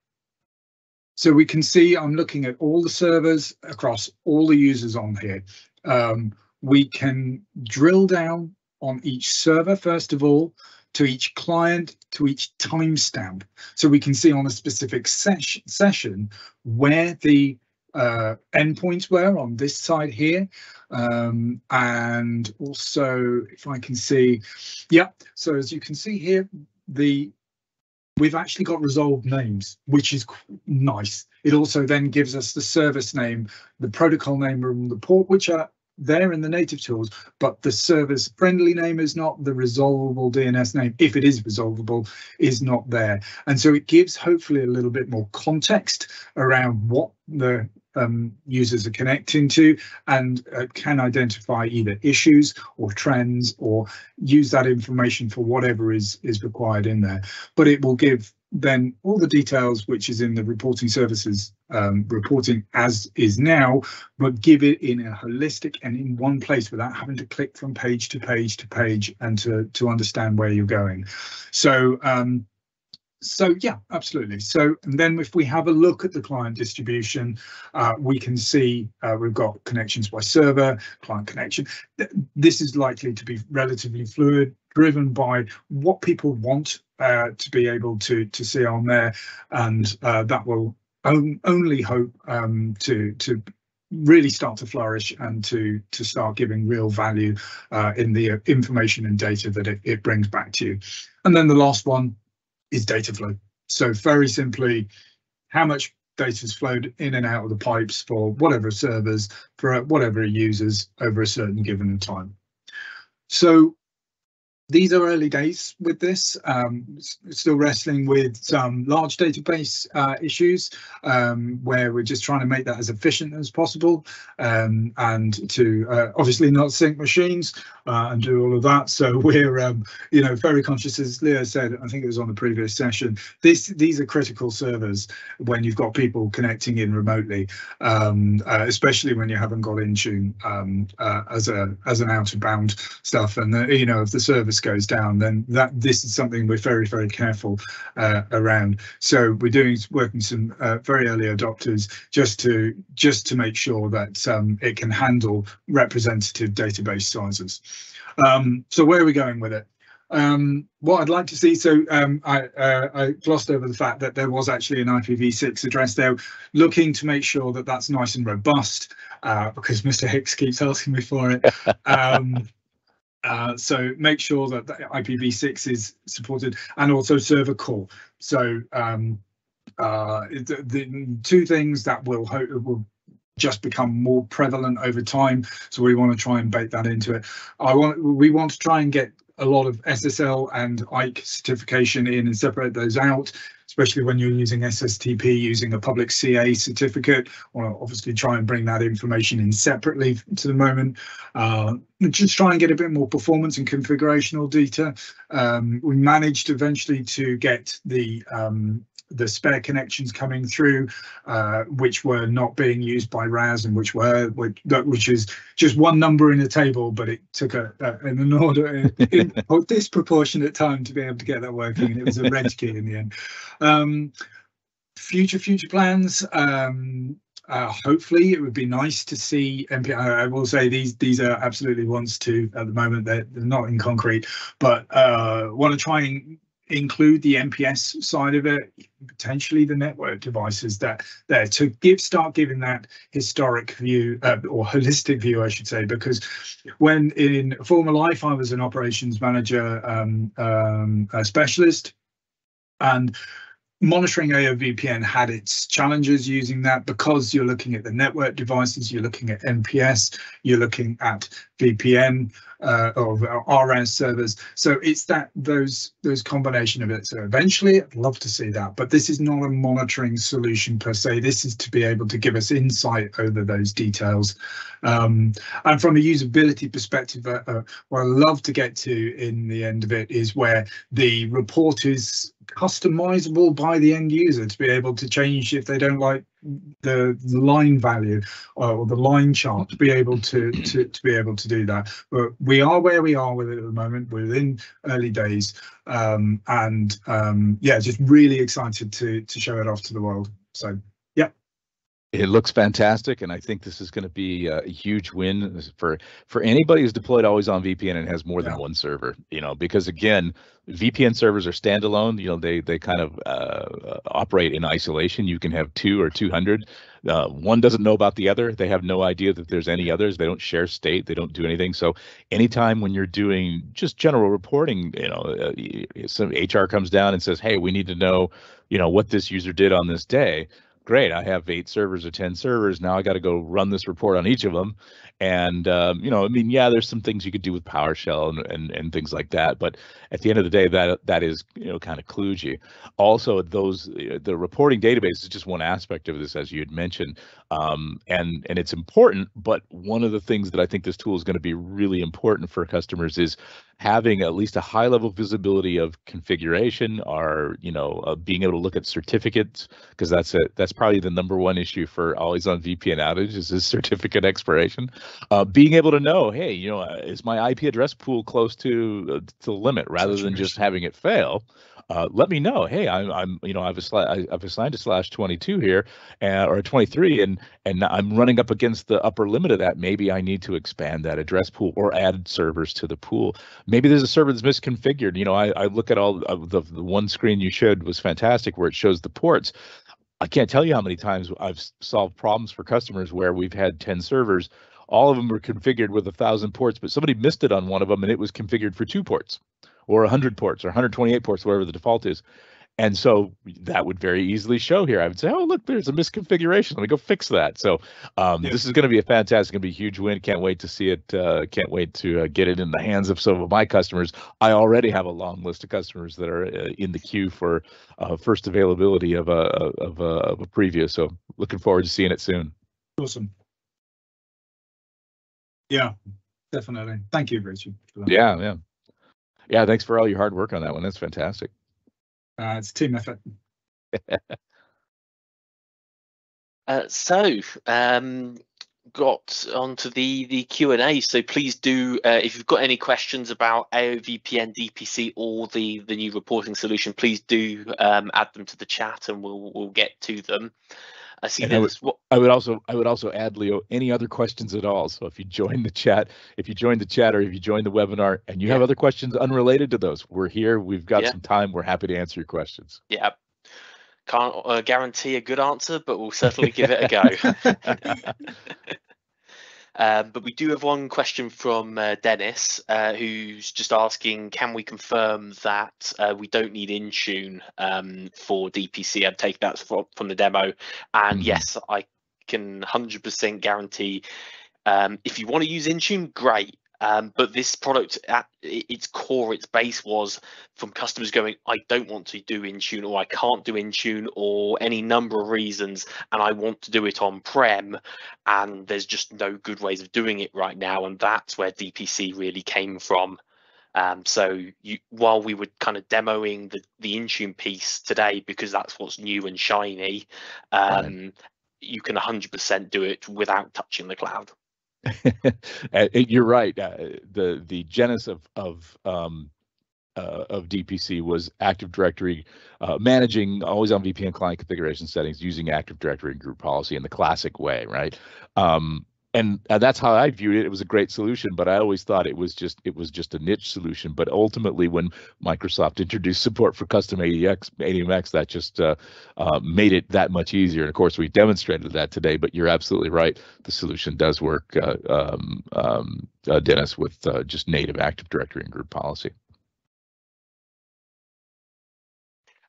So we can see I'm looking at all the servers across all the users on here. Um, we can drill down on each server first of all to each client, to each timestamp. So we can see on a specific ses session where the uh, endpoints were on this side here. Um, and also, if I can see, yeah, so as you can see here, the we've actually got resolved names, which is nice. It also then gives us the service name, the protocol name and the port, which are there in the native tools, but the service friendly name is not, the resolvable DNS name, if it is resolvable, is not there. And so it gives hopefully a little bit more context around what the um, users are connecting to and uh, can identify either issues or trends or use that information for whatever is is required in there. But it will give then all the details which is in the reporting services um, reporting as is now, but give it in a holistic and in one place without having to click from page to page to page and to, to understand where you're going. So um, so yeah, absolutely. So and then if we have a look at the client distribution, uh, we can see uh, we've got connections by server, client connection. This is likely to be relatively fluid, driven by what people want uh, to be able to to see on there, and uh, that will on, only hope um, to to really start to flourish and to to start giving real value uh, in the information and data that it, it brings back to you. And then the last one is data flow. So very simply, how much data is flowed in and out of the pipes for whatever servers, for whatever users over a certain given time. So these are early days with this. Um, still wrestling with some large database uh, issues um, where we're just trying to make that as efficient as possible um, and to uh, obviously not sink machines uh, and do all of that. So we're, um, you know, very conscious, as Leo said, I think it was on the previous session, this, these are critical servers when you've got people connecting in remotely, um, uh, especially when you haven't got Intune um, uh, as a as an out of bound stuff. And, the, you know, if the service goes down, then that this is something we're very, very careful uh, around. So we're doing working some uh, very early adopters just to just to make sure that um, it can handle representative database sizes. Um, so where are we going with it? Um, what I'd like to see, so um, I, uh, I, glossed over the fact that there was actually an IPv6 address there, looking to make sure that that's nice and robust, uh, because Mr. Hicks keeps asking me for it. Um, uh, so make sure that the IPv6 is supported and also server core. So um, uh, the, the, two things that will will just become more prevalent over time. So we want to try and bake that into it. I want we want to try and get a lot of SSL and IKE certification in and separate those out, especially when you're using SSTP using a public CA certificate. To obviously try and bring that information in separately to the moment. Uh, just try and get a bit more performance and configurational data. Um, we managed eventually to get the um, the spare connections coming through, uh, which were not being used by RAS and which were, which, which is just one number in a table, but it took a, a an order in a disproportionate time to be able to get that working, and it was a reg key in the end. Um, future future plans. Um, uh, hopefully, it would be nice to see MP. I will say these these are absolutely ones to at the moment. They're, they're not in concrete, but uh, want to try and include the NPS side of it, potentially the network devices that there to give start giving that historic view uh, or holistic view, I should say, because when in former life I was an operations manager um, um, specialist and monitoring AOVPN had its challenges using that because you're looking at the network devices, you're looking at NPS, you're looking at VPN uh, or RS servers. So it's that those those combination of it. So eventually, I'd love to see that, but this is not a monitoring solution per se. This is to be able to give us insight over those details. Um, and from a usability perspective, uh, uh, what I love to get to in the end of it is where the report is customizable by the end user to be able to change if they don't like the, line value or the line chart to be able to, to to be able to do that. But we are where we are with it at the moment we're in early days. Um, and um, yeah just really excited to to show it off to the world. So it looks fantastic, and I think this is going to be a huge win for for anybody who's deployed always on VPN and has more yeah. than one server. You know, because again, VPN servers are standalone. You know, they they kind of uh, operate in isolation. You can have two or two hundred. Uh, one doesn't know about the other. They have no idea that there's any others. They don't share state. They don't do anything. So anytime when you're doing just general reporting, you know, uh, some HR comes down and says, "Hey, we need to know, you know, what this user did on this day." Great i have eight servers or 10 servers now i got to go run this report on each of them and um, you know i mean yeah there's some things you could do with powershell and, and and things like that but at the end of the day that that is you know kind of kludgy. Also those uh, the reporting database is just one aspect of this as you had mentioned um, and and it's important but one of the things that i think this tool is going to be really important for customers is having at least a high level visibility of configuration or you know uh, being able to look at certificates because that's it that's probably the number one issue for always on vpn outage is this certificate expiration. Uh, being able to know hey you know uh, is my ip address pool close to uh, to the limit? Rather than just having it fail uh, let me know. Hey, I'm, I'm, you know, I've assigned, I've assigned a slash 22 here, uh, or 23, and and I'm running up against the upper limit of that. Maybe I need to expand that address pool or add servers to the pool. Maybe there's a server that's misconfigured. You know, I, I look at all of the, the one screen you showed was fantastic, where it shows the ports. I can't tell you how many times I've solved problems for customers where we've had 10 servers. All of them were configured with a thousand ports, but somebody missed it on one of them and it was configured for two ports or 100 ports or 128 ports, whatever the default is. And so that would very easily show here. I would say, oh, look, there's a misconfiguration. Let me go fix that. So um, yeah. this is going to be a fantastic, going to be a huge win. Can't wait to see it. Uh, can't wait to uh, get it in the hands of some of my customers. I already have a long list of customers that are uh, in the queue for uh, first availability of a of a, of a preview. So looking forward to seeing it soon. Awesome. Yeah, definitely. Thank you, Richard. Yeah, yeah, yeah. Thanks for all your hard work on that one. That's fantastic. Uh, it's team effort. uh, so, um, got onto the the Q and A. So please do, uh, if you've got any questions about AOVPN DPC or the the new reporting solution, please do um, add them to the chat, and we'll we'll get to them. I see I would, I would, also I would also add Leo any other questions at all. So if you join the chat, if you join the chat or if you join the webinar and you yeah. have other questions unrelated to those, we're here. We've got yeah. some time. We're happy to answer your questions. Yeah. Can't uh, guarantee a good answer, but we'll certainly give it a go. Um, but we do have one question from uh, Dennis, uh, who's just asking, can we confirm that uh, we don't need Intune um, for DPC? I've taken that from, from the demo. And mm-hmm. yes, I can 100% guarantee um, if you want to use Intune, great. Um, but this product at its core, its base was from customers going, I don't want to do Intune or I can't do Intune or any number of reasons, and I want to do it on prem, and there's just no good ways of doing it right now, and that's where DPC really came from. Um, so you, while we were kind of demoing the the Intune piece today because that's what's new and shiny, um, right. you can 100% do it without touching the cloud. You're right. Uh, the the genesis of of um, uh, of DPC was Active Directory uh, managing always on VPN client configuration settings using Active Directory and group policy in the classic way, right? Um, and uh, that's how I viewed it. It was a great solution, but I always thought it was just it was just a niche solution. But ultimately, when Microsoft introduced support for custom ADX, ADMX, that just uh, uh, made it that much easier. And of course, we demonstrated that today. But you're absolutely right; the solution does work, uh, um, um, uh, Dennis, with uh, just native Active Directory and group policy.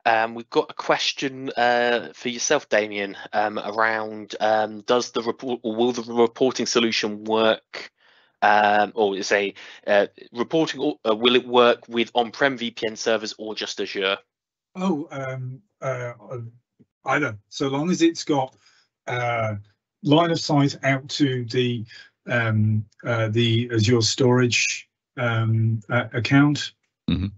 Um, we've got a question uh, for yourself, Damian, um, around um, does the report or will the reporting solution work, um, or say uh, reporting, uh, will it work with on-prem VPN servers or just Azure? Oh, um, uh, either. So long as it's got uh, line of sight out to the um, uh, the Azure storage account. Mm -hmm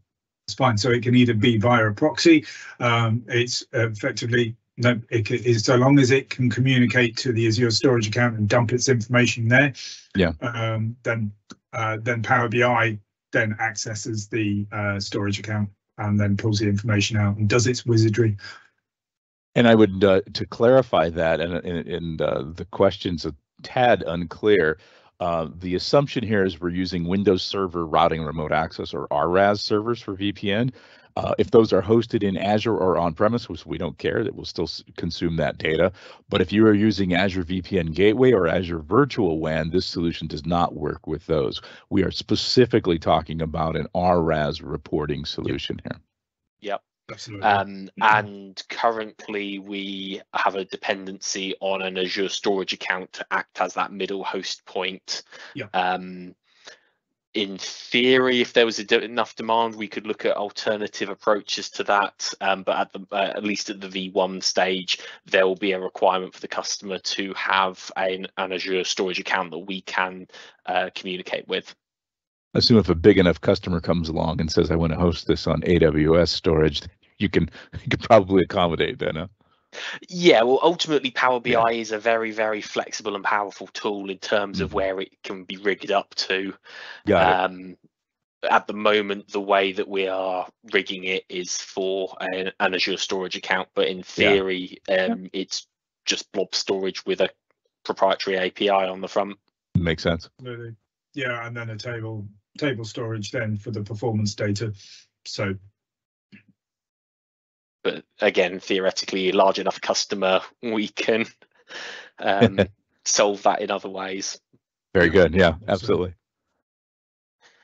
it's fine. So it can either be via a proxy. Um, it's effectively no, it is so long as it can communicate to the Azure storage account and dump its information there. Yeah. Um, then uh, then Power BI then accesses the uh, storage account and then pulls the information out and does its wizardry. And I would uh, to clarify that, and and, uh, the question's a tad unclear. Uh, the assumption here is we're using Windows Server Routing Remote Access or RRAS servers for VPN. Uh, if those are hosted in Azure or on premise, which we don't care, that will still consume that data. But if you are using Azure VPN Gateway or Azure Virtual WAN, this solution does not work with those. We are specifically talking about an RRAS reporting solution yep. here. Yep. Absolutely. Um, mm-hmm. and currently we have a dependency on an Azure storage account to act as that middle host point. Yeah. Um, in theory, if there was de enough demand, we could look at alternative approaches to that. Um, but at the uh, at least at the V1 stage, there will be a requirement for the customer to have an, an Azure storage account that we can uh, communicate with assume if a big enough customer comes along and says, I want to host this on AWS storage, you can you can probably accommodate that, huh? Yeah, well, ultimately, Power BI yeah. is a very, very flexible and powerful tool in terms mm-hmm. of where it can be rigged up to. Um, at the moment, the way that we are rigging it is for an, an Azure storage account, but in theory, yeah. Um, yeah. it's just blob storage with a proprietary API on the front. Makes sense. Yeah, and then a table table storage then for the performance data. So but again, theoretically, a large enough customer, we can um, solve that in other ways. Very good. Yeah, absolutely.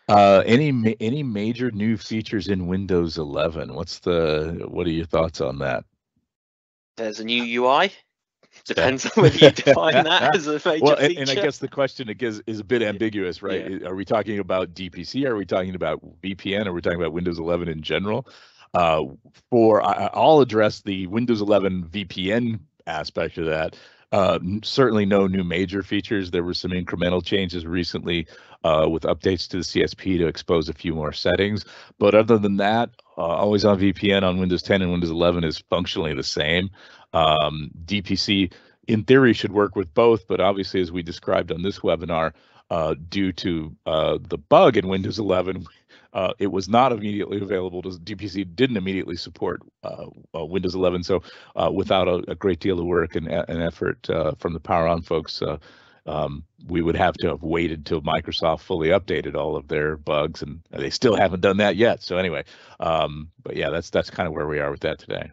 Uh, any any major new features in Windows 11? What's the what are your thoughts on that? There's a new UI. Depends on whether you define that as a major Well, and, feature. and I guess the question again is a bit ambiguous, right? Are we talking about DPC? Are we talking about VPN? Are we talking about Windows 11 in general? Uh, for I, I'll address the Windows 11 VPN aspect of that. Uh, certainly no new major features. There were some incremental changes recently uh, with updates to the CSP to expose a few more settings. But other than that, uh, always on VPN on Windows 10 and Windows 11 is functionally the same. Um, DPC in theory should work with both, but obviously, as we described on this webinar, uh, due to uh, the bug in Windows 11, uh, it was not immediately available to DPC didn't immediately support uh, uh, Windows 11. So uh, without a, a, great deal of work and, effort from the PowerON folks, um, we would have to have waited till Microsoft fully updated all of their bugs, and they still haven't done that yet. So anyway, um, but yeah, that's that's kind of where we are with that today.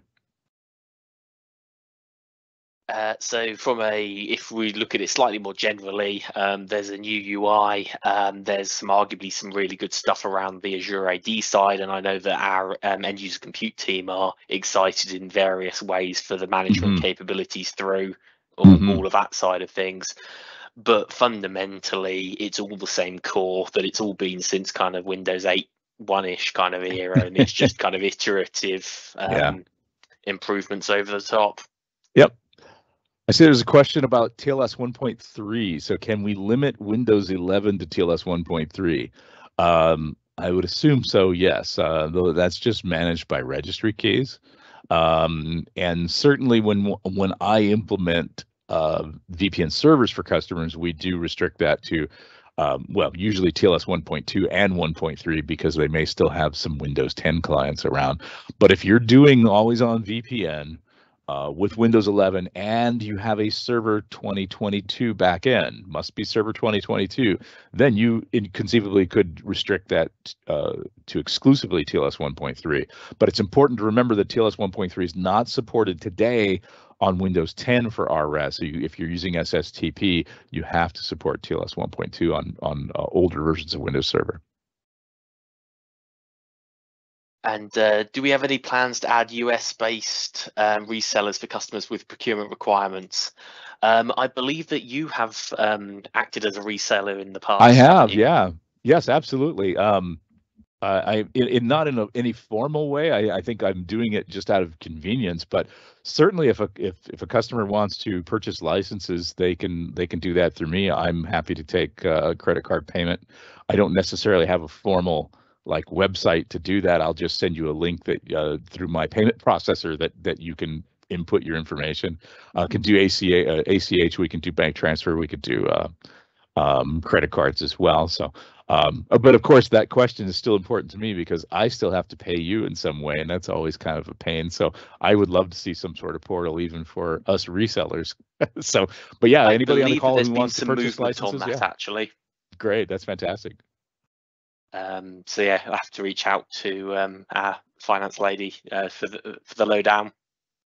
Uh, so from a, if we look at it slightly more generally, um, there's a new UI. Um, there's some arguably some really good stuff around the Azure AD side, and I know that our um, end user compute team are excited in various ways for the management Mhm. capabilities through all, Mhm. all of that side of things. But fundamentally, it's all the same core that it's all been since kind of Windows 8 one-ish kind of era, and it's just kind of iterative um, Yeah. improvements over the top. I see there's a question about TLS 1.3. So can we limit Windows 11 to TLS 1.3? Um, I would assume so, yes. Uh, though that's just managed by registry keys. Um, and certainly when when I implement uh, VPN servers for customers, we do restrict that to um, well, usually TLS 1.2 and 1.3 because they may still have some Windows 10 clients around. But if you're doing always on VPN, uh, with Windows 11 and you have a Server 2022 backend, must be Server 2022, then you conceivably could restrict that uh, to exclusively TLS 1.3. But it's important to remember that TLS 1.3 is not supported today on Windows 10 for RS. So you, if you're using SSTP, you have to support TLS 1.2 on on uh, older versions of Windows Server. And uh, do we have any plans to add US-based um, resellers for customers with procurement requirements? Um, I believe that you have um, acted as a reseller in the past. I have, yeah, yes, absolutely. Um, uh, I in, in, not in a, any formal way. I, I think I'm doing it just out of convenience, but certainly if a if if a customer wants to purchase licenses, they can they can do that through me. I'm happy to take uh, a credit card payment. I don't necessarily have a formal like website to do that. I'll just send you a link that uh, through my payment processor that that you can input your information. Uh, can do ACA, ACH. We can do bank transfer. We could do uh, um, credit cards as well. So um, uh, but of course, that question is still important to me because I still have to pay you in some way, and that's always kind of a pain. So I would love to see some sort of portal even for us resellers. so, but yeah, I anybody on the call who wants to purchase licenses, on that yeah, actually. great, that's fantastic. Um, so yeah, I'll have to reach out to um, our finance lady uh, for the for the lowdown.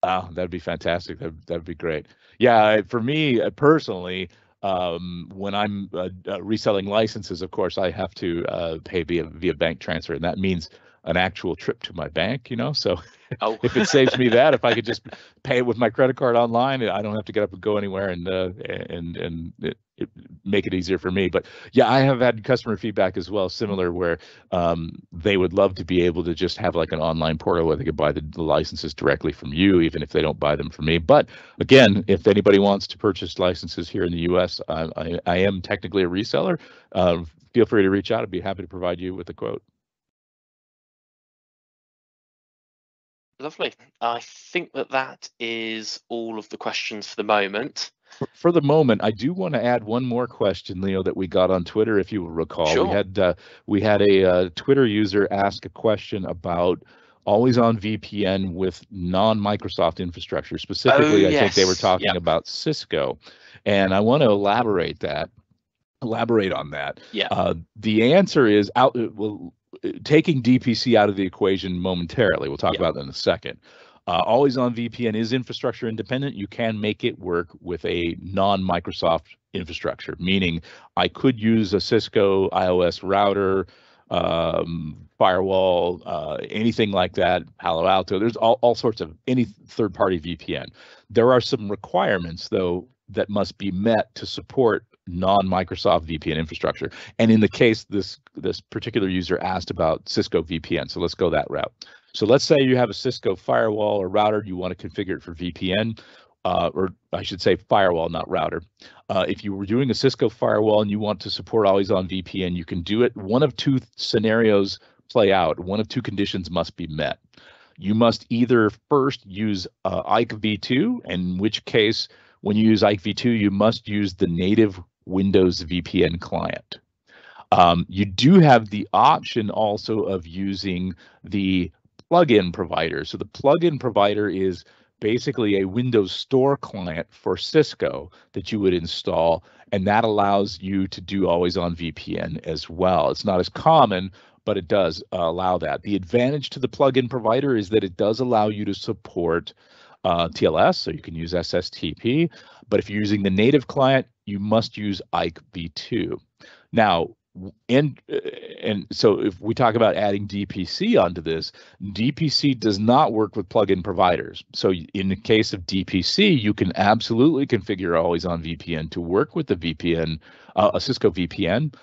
Oh, that'd be fantastic. That that'd be great. Yeah, for me uh, personally, um, when I'm uh, uh, reselling licenses, of course, I have to uh, pay via via bank transfer, and that means an actual trip to my bank. You know, so Oh, if it saves me that, if I could just pay it with my credit card online, I don't have to get up and go anywhere, and uh, and and it, it make it easier for me. But yeah, I have had customer feedback as well, similar where um, they would love to be able to just have like an online portal where they could buy the, the licenses directly from you, even if they don't buy them from me. But again, if anybody wants to purchase licenses here in the U.S., I, I, I am technically a reseller. Uh, feel free to reach out. I'd be happy to provide you with a quote. Lovely. I think that that is all of the questions for the moment. For, for the moment, I do want to add one more question, Leo, that we got on Twitter. If you will recall, Sure. we had uh, we had a uh, Twitter user ask a question about always on VPN with non-Microsoft infrastructure. Specifically, I think they were talking Yep. about Cisco, and I want to elaborate that. Elaborate on that. Yeah. Uh, the answer is out. uh, Well, taking DPC out of the equation momentarily. We'll talk Yeah. about that in a second. Uh, always on VPN is infrastructure independent. You can make it work with a non Microsoft infrastructure, meaning I could use a Cisco IOS router um, firewall, uh, anything like that, Palo Alto. There's all, all sorts of any third party VPN. There are some requirements, though, that must be met to support non-Microsoft VPN infrastructure. And in the case this this particular user asked about Cisco VPN, so let's go that route. So let's say you have a Cisco firewall or router, you want to configure it for VPN, uh, or I should say firewall, not router. Uh, if you were doing a Cisco firewall and you want to support always on VPN, you can do it. One of two scenarios play out. One of two conditions must be met. You must either first use uh, IKE v2, in which case, when you use IKE v2, you must use the native Windows VPN client. Um, you do have the option also of using the plugin provider. So the plugin provider is basically a Windows Store client for Cisco that you would install, and that allows you to do always on VPN as well. It's not as common, but it does uh, allow that. The advantage to the plugin provider is that it does allow you to support uh, TLS, so you can use SSTP. But if you're using the native client, you must use IKE v2. Now, and and so if we talk about adding DPC onto this, DPC does not work with plugin providers. So in the case of DPC, you can absolutely configure always on VPN to work with the VPN, uh, a Cisco VPN,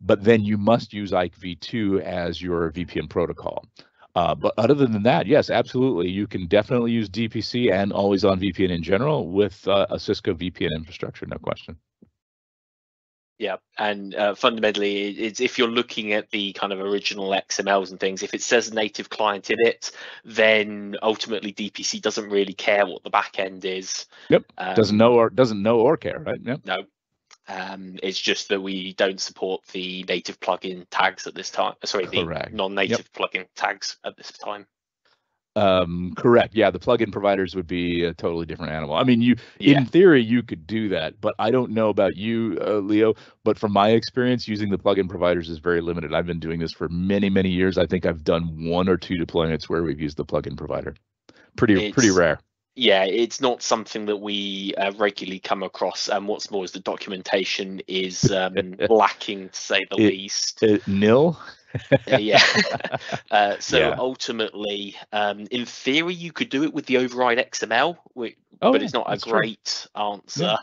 but then you must use IKE v2 as your VPN protocol. Uh, but other than that, yes, absolutely, you can definitely use DPC and always on VPN in general with uh, a Cisco VPN infrastructure, no question. Yeah, and uh, fundamentally, it's if you're looking at the kind of original XMLs and things, if it says native client in it, then ultimately DPC doesn't really care what the back end is. Yep, um, doesn't know or doesn't know or care, right? Yep. No, um, it's just that we don't support the native plugin tags at this time. Sorry, Correct. the non-native yep. plugin tags at this time. Um, correct. Yeah, the plugin providers would be a totally different animal. I mean, you yeah. in theory you could do that, but I don't know about you, uh, Leo. But from my experience, using the plugin providers is very limited. I've been doing this for many, many years. I think I've done one or two deployments where we've used the plugin provider. Pretty, it's, pretty rare yeah, it's not something that we uh, regularly come across. And what's more is the documentation is um, lacking, to say the it, least. It, nil. Yeah. Uh, so yeah. ultimately, um, in theory, you could do it with the override XML, which, oh, but it's not a great true. answer. Yeah.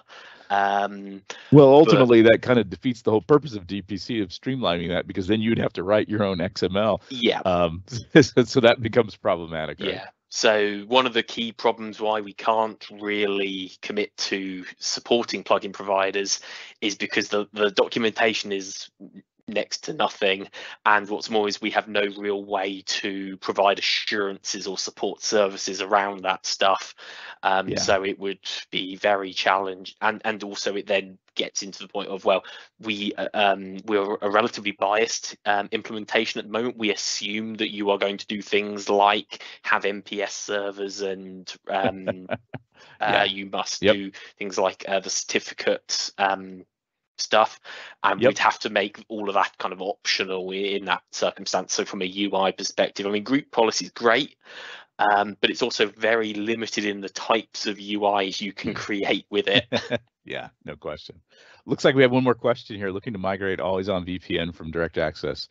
Um, well, ultimately, but, that kind of defeats the whole purpose of DPC of streamlining that because then you'd have to write your own XML. Yeah. Um, so that becomes problematic. Right? Yeah. So one of the key problems why we can't really commit to supporting plugin providers is because the, the documentation is next to nothing and what's more is we have no real way to provide assurances or support services around that stuff um, yeah. so it would be very challenged and and also it then gets into the point of well we uh, um, we're a relatively biased um, implementation at the moment we assume that you are going to do things like have nps servers and um, yeah. uh, you must yep. do things like uh, the certificate um, stuff and yep. we'd have to make all of that kind of optional in that circumstance. So from a ui perspective i mean group policy is great um, but it's also very limited in the types of uis you can hmm. create with it. Yeah no question. Looks like we have one more question here. Looking to migrate always on vpn from direct access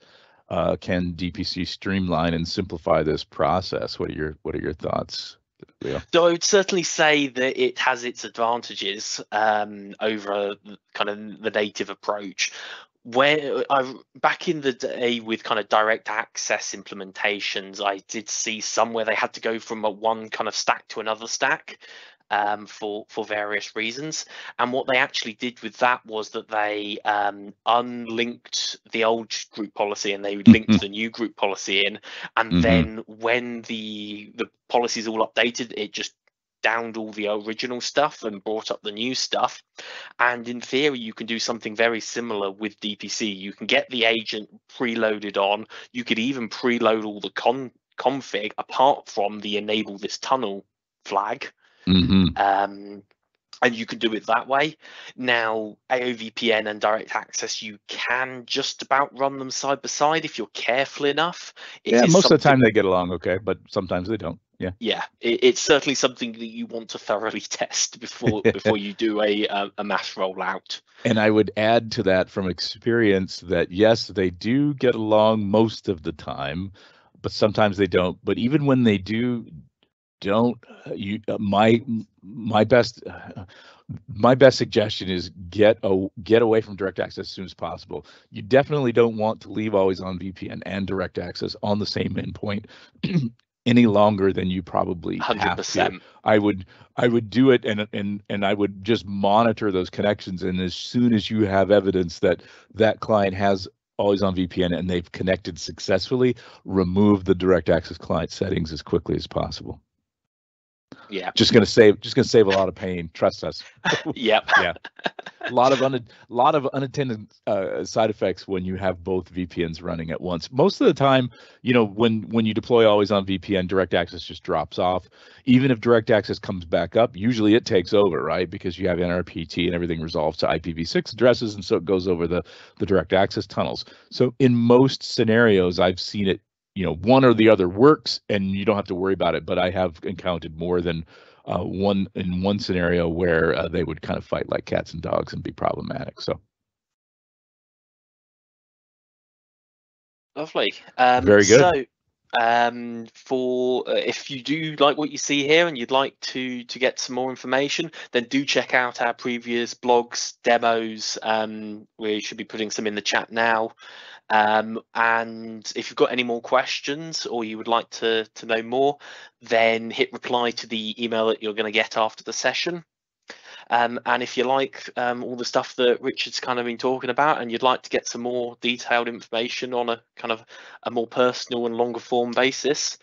uh, can dpc streamline and simplify this process? What are your what are your thoughts yeah. So I would certainly say that it has its advantages um, over kind of the native approach. Where I back in the day with kind of direct access implementations, I did see some where they had to go from a one kind of stack to another stack um, for for various reasons. And what they actually did with that was that they um, unlinked the old group policy and they linked mm-hmm. the new group policy in. And mm-hmm. then when the the policies all updated, it just downed all the original stuff and brought up the new stuff. And in theory, you can do something very similar with DPC. You can get the agent preloaded on. You could even preload all the con config apart from the enable this tunnel flag. Mm-hmm. Um, and you can do it that way. Now, AOVPN and direct access, you can just about run them side by side if you're careful enough. It yeah, most of the time they get along okay, but sometimes they don't. Yeah. Yeah, it, it's certainly something that you want to thoroughly test before before you do a a, a mass rollout. And I would add to that from experience that yes, they do get along most of the time, but sometimes they don't. But even when they do, don't uh, you? Uh, my my best. My best suggestion is get a, get away from direct access as soon as possible. You definitely don't want to leave always on VPN and direct access on the same endpoint any longer than you probably Hundred have to. I would I would do it and and and I would just monitor those connections and as soon as you have evidence that that client has always on VPN and they've connected successfully, remove the direct access client settings as quickly as possible. Yeah. Just gonna save just gonna save a lot of pain. Trust us. Yep. Yeah. A lot of un, lot of unintended uh, side effects when you have both VPNs running at once. Most of the time, you know, when when you deploy always on VPN, direct access just drops off. Even if direct access comes back up, usually it takes over, right? Because you have NRPT and everything resolves to IPv6 addresses, and so it goes over the the direct access tunnels. So in most scenarios, I've seen it you know one or the other works and you don't have to worry about it but i have encountered more than uh, one in one scenario where uh, they would kind of fight like cats and dogs and be problematic so Lovely. Um, Very good. So, um, for uh, if you do like what you see here and you'd like to to get some more information, then do check out our previous blogs, demos. Um, we should be putting some in the chat now. Um, and if you've got any more questions or you would like to to know more, then hit reply to the email that you're going to get after the session. Um, and if you like um, all the stuff that Richard's kind of been talking about, and you'd like to get some more detailed information on a kind of a more personal and longer form basis,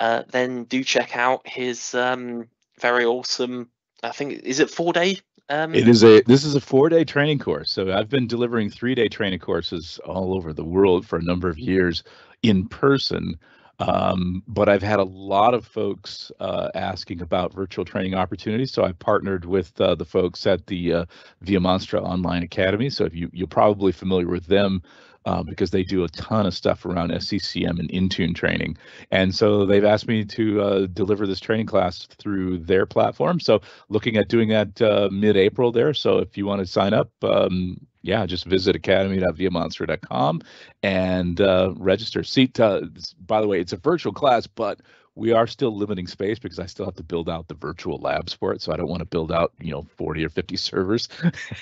uh, then do check out his um, very awesome. I think is it four day. Um, it is a this is a four day training course so i've been delivering three day training courses all over the world for a number of years in person um, but I've had a lot of folks uh, asking about virtual training opportunities. So I've partnered with uh, the folks at the uh, ViaMonstra Online Academy. So if you, you're probably familiar with them uh, because they do a ton of stuff around SCCM and Intune training. And so they've asked me to uh, deliver this training class through their platform. So looking at doing that uh, mid-April there. So if you want to sign up, um, yeah, just visit academy.viamonstra.com and uh, register. Seat, uh, by the way, it's a virtual class, but we are still limiting space because I still have to build out the virtual labs for it. So I don't want to build out, you know, 40 or 50 servers.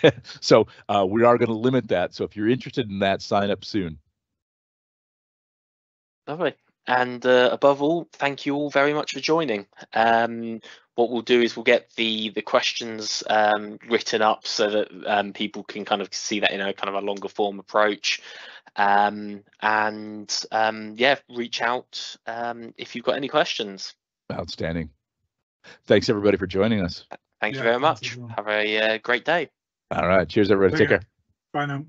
so uh, we are going to limit that. So if you're interested in that, sign up soon. Lovely. And uh, above all, thank you all very much for joining. Um, what we'll do is we'll get the the questions um, written up so that um, people can kind of see that in a kind of a longer form approach. Um, and um, yeah, reach out um, if you've got any questions. Outstanding. Thanks everybody for joining us. Thank Yeah, you very much. everyone. Have a uh, great day. All right. Cheers, everybody. Take Okay. care. Bye now.